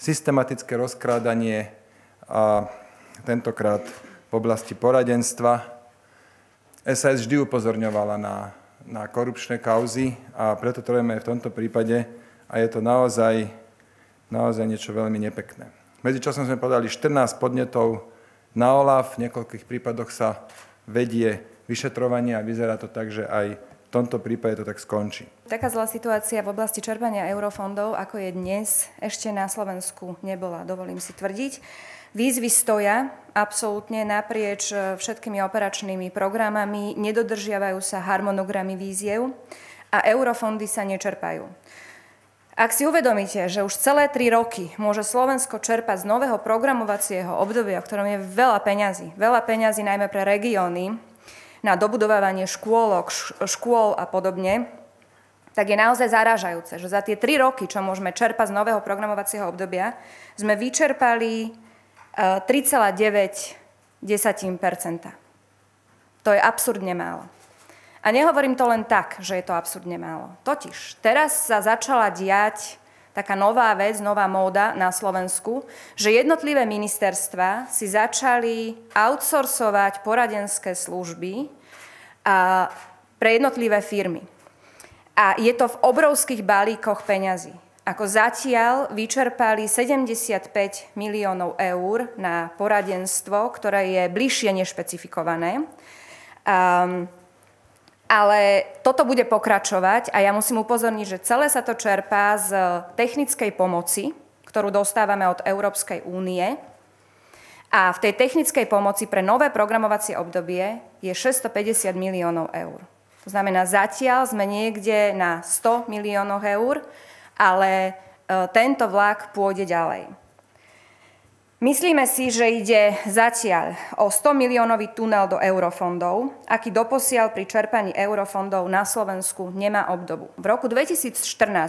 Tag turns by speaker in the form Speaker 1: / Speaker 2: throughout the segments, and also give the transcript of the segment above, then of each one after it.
Speaker 1: systematické rozkrádanie a tentokrát v oblasti poradenstva. SAS vždy upozorňovala na, na korupčné kauzy a preto to aj v tomto prípade a je to naozaj, naozaj niečo veľmi nepekné. Medzičasom sme podali 14 podnetov na OLAF, v niekoľkých prípadoch sa vedie vyšetrovanie a vyzerá to tak, že aj v tomto prípade to tak skončí.
Speaker 2: Taká zlá situácia v oblasti čerpania eurofondov, ako je dnes, ešte na Slovensku nebola, dovolím si tvrdiť. Výzvy stoja absolútne naprieč e, všetkými operačnými programami, nedodržiavajú sa harmonogramy víziev a eurofondy sa nečerpajú. Ak si uvedomíte, že už celé tri roky môže Slovensko čerpať z nového programovacieho obdobia, v ktorom je veľa peňazí, veľa peňazí najmä pre regióny, na dobudovávanie škôlok, škôl a podobne, tak je naozaj zarážajúce, že za tie tri roky, čo môžeme čerpať z nového programovacieho obdobia, sme vyčerpali 3,9 e, To je absurdne málo. A nehovorím to len tak, že je to absurdne málo. Totiž teraz sa začala diať taká nová vec, nová móda na Slovensku, že jednotlivé ministerstva si začali outsourcovať poradenské služby a, pre jednotlivé firmy. A je to v obrovských balíkoch peňazí. Ako zatiaľ vyčerpali 75 miliónov eur na poradenstvo, ktoré je bližšie nešpecifikované. Um, ale toto bude pokračovať a ja musím upozorniť, že celé sa to čerpá z technickej pomoci, ktorú dostávame od Európskej únie. A v tej technickej pomoci pre nové programovacie obdobie je 650 miliónov eur. To znamená, zatiaľ sme niekde na 100 miliónoch eur, ale e, tento vlak pôjde ďalej. Myslíme si, že ide zatiaľ o 100 miliónový tunel do eurofondov, aký doposiaľ pri čerpaní eurofondov na Slovensku nemá obdobu. V roku 2014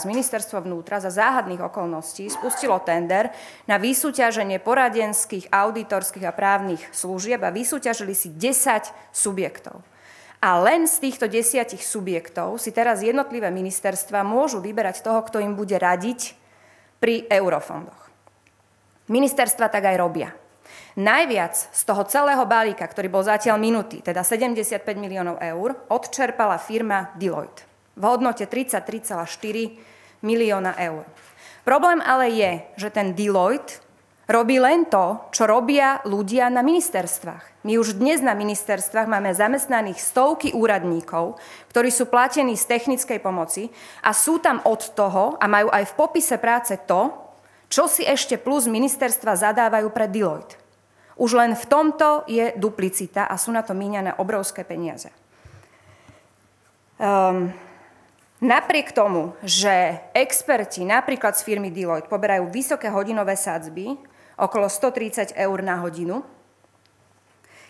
Speaker 2: ministerstvo vnútra za záhadných okolností spustilo tender na vysúťaženie poradenských, auditorských a právnych služieb a vysúťažili si 10 subjektov. A len z týchto desiatich subjektov si teraz jednotlivé ministerstva môžu vyberať toho, kto im bude radiť pri eurofondoch. Ministerstva tak aj robia. Najviac z toho celého balíka, ktorý bol zatiaľ minutý, teda 75 miliónov eur, odčerpala firma Deloitte v hodnote 33,4 milióna eur. Problém ale je, že ten Deloitte robí len to, čo robia ľudia na ministerstvách. My už dnes na ministerstvách máme zamestnaných stovky úradníkov, ktorí sú platení z technickej pomoci a sú tam od toho a majú aj v popise práce to, čo si ešte plus ministerstva zadávajú pre Deloitte? Už len v tomto je duplicita a sú na to míňané obrovské peniaze. Um, napriek tomu, že experti napríklad z firmy Deloitte poberajú vysoké hodinové sadzby, okolo 130 eur na hodinu,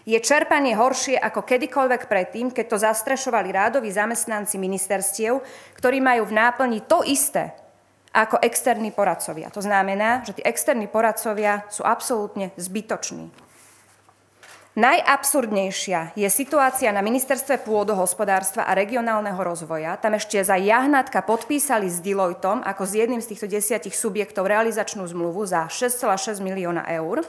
Speaker 2: je čerpanie horšie ako kedykoľvek predtým, keď to zastrešovali rádoví zamestnanci ministerstiev, ktorí majú v náplni to isté, ako externí poradcovia. To znamená, že tí externí poradcovia sú absolútne zbytoční. Najabsurdnejšia je situácia na ministerstve pôdohospodárstva a regionálneho rozvoja. Tam ešte za jahnatka podpísali s Deloittom ako s jedným z týchto desiatich subjektov realizačnú zmluvu za 6,6 milióna eur.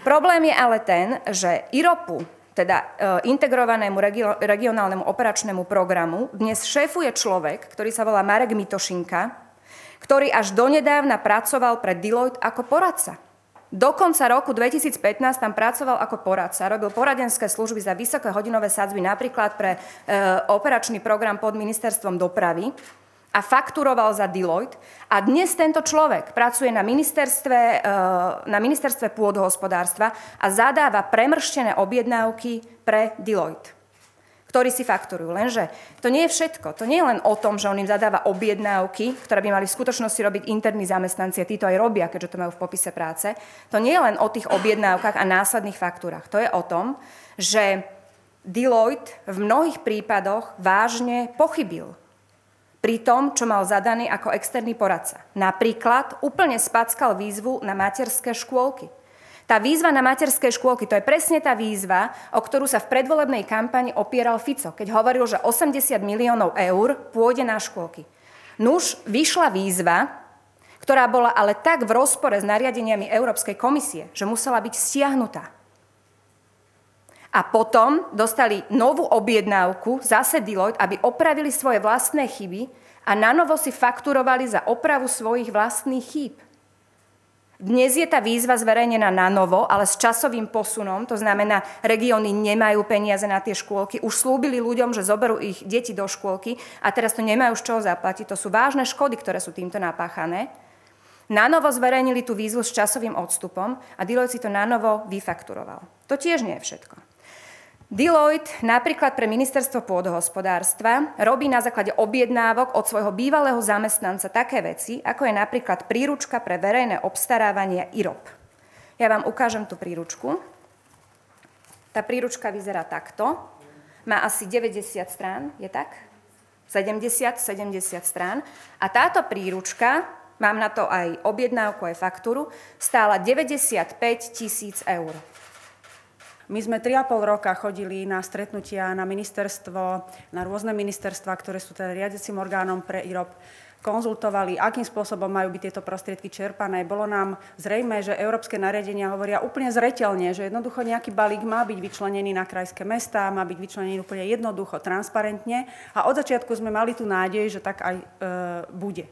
Speaker 2: Problém je ale ten, že IROPu, teda e, integrovanému regionálnemu operačnému programu, dnes šéfuje človek, ktorý sa volá Marek Mitošinka, ktorý až donedávna pracoval pre Deloitte ako poradca. Do konca roku 2015 tam pracoval ako poradca. Robil poradenské služby za vysoké hodinové sadzby napríklad pre e, operačný program pod ministerstvom dopravy a fakturoval za Deloitte. A dnes tento človek pracuje na ministerstve, e, na ministerstve pôdohospodárstva a zadáva premrštené objednávky pre Deloitte ktorí si fakturujú. Lenže to nie je všetko. To nie je len o tom, že on im zadáva objednávky, ktoré by mali v skutočnosti robiť interní zamestnanci a títo aj robia, keďže to majú v popise práce. To nie je len o tých objednávkach a následných faktúrach. To je o tom, že Deloitte v mnohých prípadoch vážne pochybil pri tom, čo mal zadaný ako externý poradca. Napríklad úplne spackal výzvu na materské škôlky. Tá výzva na materské škôlky, to je presne tá výzva, o ktorú sa v predvolebnej kampani opieral Fico, keď hovoril, že 80 miliónov eur pôjde na škôlky. Nuž, vyšla výzva, ktorá bola ale tak v rozpore s nariadeniami Európskej komisie, že musela byť stiahnutá. A potom dostali novú objednávku, zase Deloitte, aby opravili svoje vlastné chyby a nanovo si fakturovali za opravu svojich vlastných chýb. Dnes je tá výzva zverejnená na novo, ale s časovým posunom, to znamená, regióny nemajú peniaze na tie škôlky, už slúbili ľuďom, že zoberú ich deti do škôlky a teraz to nemajú z čoho zaplatiť. To sú vážne škody, ktoré sú týmto napáchané. Na novo zverejnili tú výzvu s časovým odstupom a Deloitte si to na novo vyfakturoval. To tiež nie je všetko. Deloitte napríklad pre ministerstvo pôdohospodárstva robí na základe objednávok od svojho bývalého zamestnanca také veci, ako je napríklad príručka pre verejné obstarávanie IROP. Ja vám ukážem tú príručku. Tá príručka vyzerá takto. Má asi 90 strán, je tak? 70, 70 strán. A táto príručka, mám na to aj objednávku, aj faktúru, stála 95 tisíc eur.
Speaker 3: My sme 3,5 roka chodili na stretnutia na ministerstvo, na rôzne ministerstva, ktoré sú teda riadecím orgánom pre IROP konzultovali, akým spôsobom majú byť tieto prostriedky čerpané. Bolo nám zrejme, že európske nariadenia hovoria úplne zretelne, že jednoducho nejaký balík má byť vyčlenený na krajské mesta, má byť vyčlenený úplne jednoducho, transparentne a od začiatku sme mali tú nádej, že tak aj e, bude.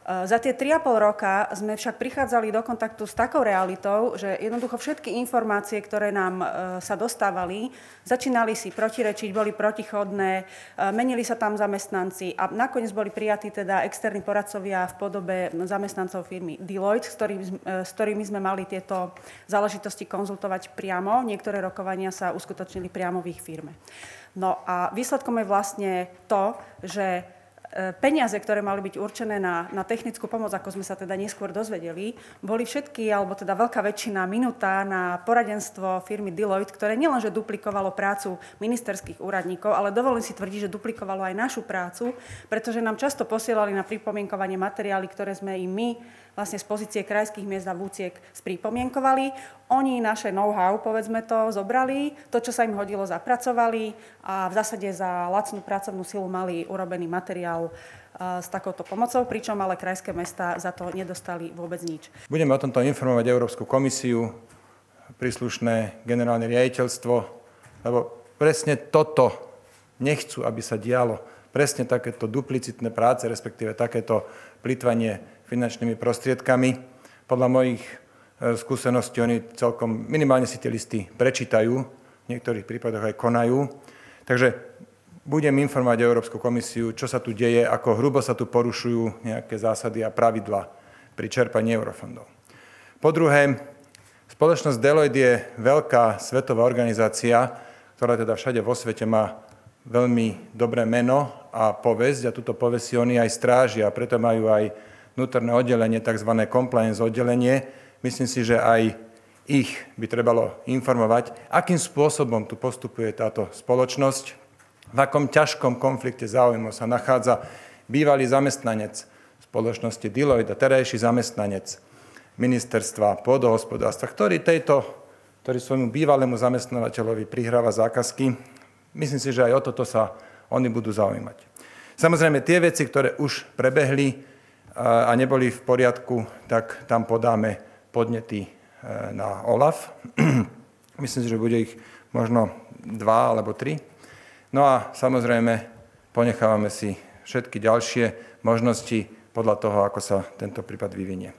Speaker 3: Za tie 3,5 roka sme však prichádzali do kontaktu s takou realitou, že jednoducho všetky informácie, ktoré nám e, sa dostávali, začínali si protirečiť, boli protichodné, e, menili sa tam zamestnanci a nakoniec boli prijatí teda externí poradcovia v podobe zamestnancov firmy Deloitte, s ktorými, e, s ktorými sme mali tieto záležitosti konzultovať priamo. Niektoré rokovania sa uskutočnili priamo v ich firme. No a výsledkom je vlastne to, že peniaze, ktoré mali byť určené na, na technickú pomoc, ako sme sa teda neskôr dozvedeli, boli všetky, alebo teda veľká väčšina minutá na poradenstvo firmy Deloitte, ktoré nielenže duplikovalo prácu ministerských úradníkov, ale dovolím si tvrdiť, že duplikovalo aj našu prácu, pretože nám často posielali na pripomienkovanie materiály, ktoré sme im my vlastne z pozície krajských miest a vúciek spripomienkovali. Oni naše know-how, povedzme to, zobrali, to, čo sa im hodilo, zapracovali a v zásade za lacnú pracovnú silu mali urobený materiál s takouto pomocou, pričom ale krajské mesta za to nedostali vôbec nič.
Speaker 1: Budeme o tomto informovať Európsku komisiu, príslušné generálne riaditeľstvo, lebo presne toto nechcú, aby sa dialo. Presne takéto duplicitné práce, respektíve takéto plitvanie finančnými prostriedkami. Podľa mojich e, skúseností oni celkom minimálne si tie listy prečítajú, v niektorých prípadoch aj konajú. Takže budem informovať Európsku komisiu, čo sa tu deje, ako hrubo sa tu porušujú nejaké zásady a pravidla pri čerpaní eurofondov. Po druhé, spoločnosť Deloitte je veľká svetová organizácia, ktorá teda všade vo svete má veľmi dobré meno a povesť a túto povesť si oni aj strážia, preto majú aj vnútorné oddelenie, tzv. compliance oddelenie. Myslím si, že aj ich by trebalo informovať, akým spôsobom tu postupuje táto spoločnosť, v akom ťažkom konflikte záujmov sa nachádza bývalý zamestnanec spoločnosti Deloitte a terajší zamestnanec ministerstva pôdohospodárstva, ktorý, tejto, ktorý svojmu bývalému zamestnávateľovi prihráva zákazky. Myslím si, že aj o toto sa oni budú zaujímať. Samozrejme, tie veci, ktoré už prebehli, a neboli v poriadku, tak tam podáme podnety e, na OLAF. Myslím si, že bude ich možno dva alebo tri. No a samozrejme ponechávame si všetky ďalšie možnosti podľa toho, ako sa tento prípad vyvinie.